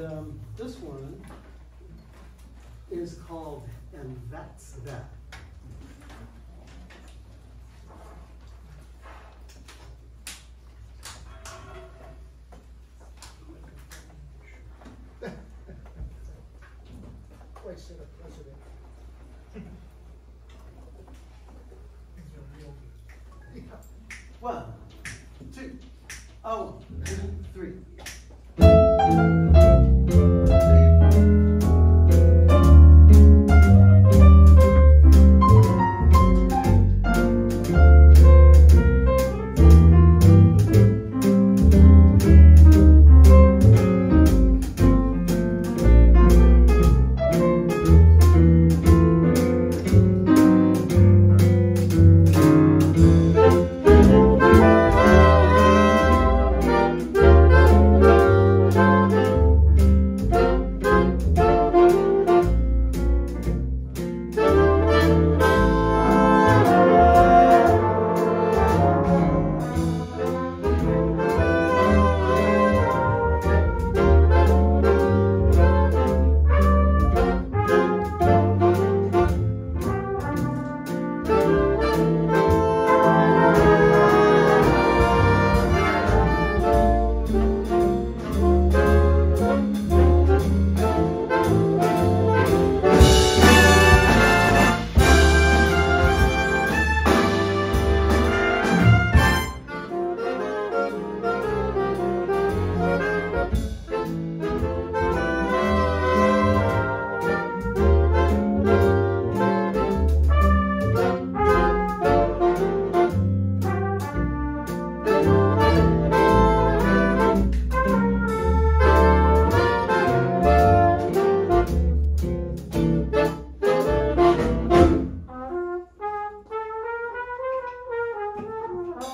And um, this one is called And That's That. Of. Well,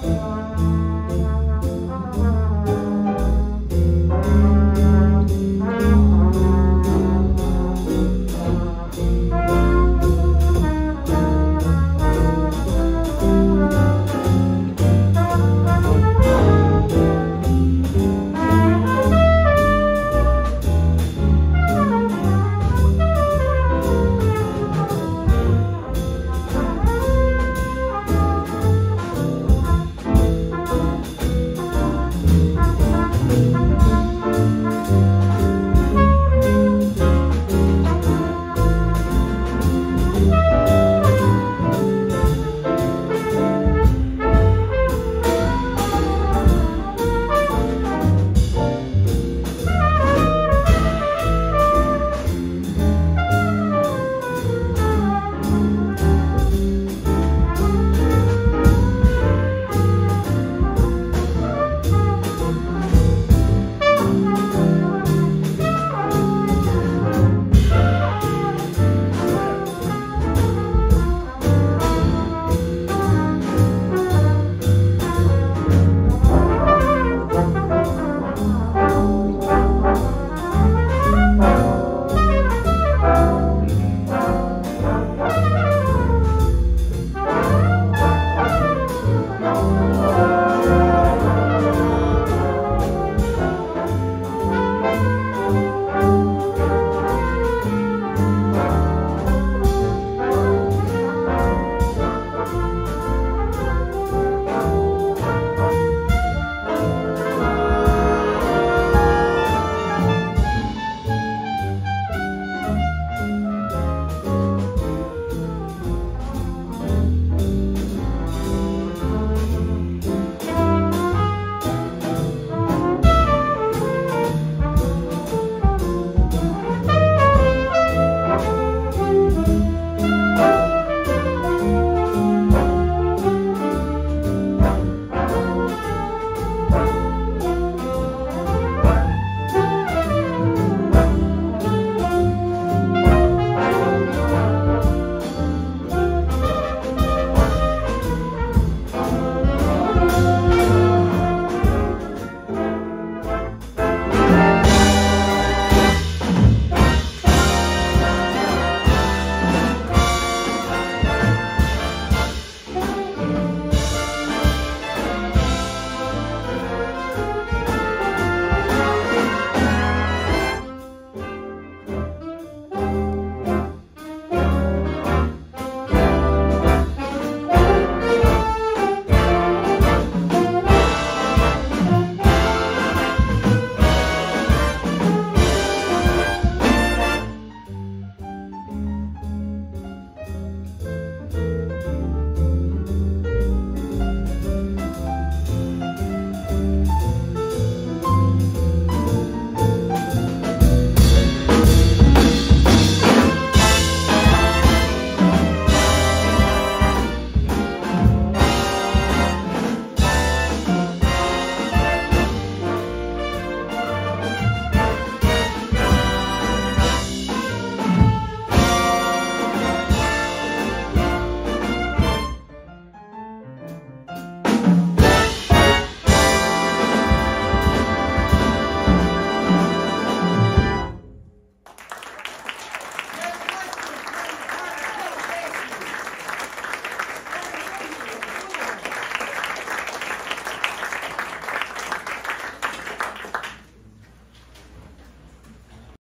Lord.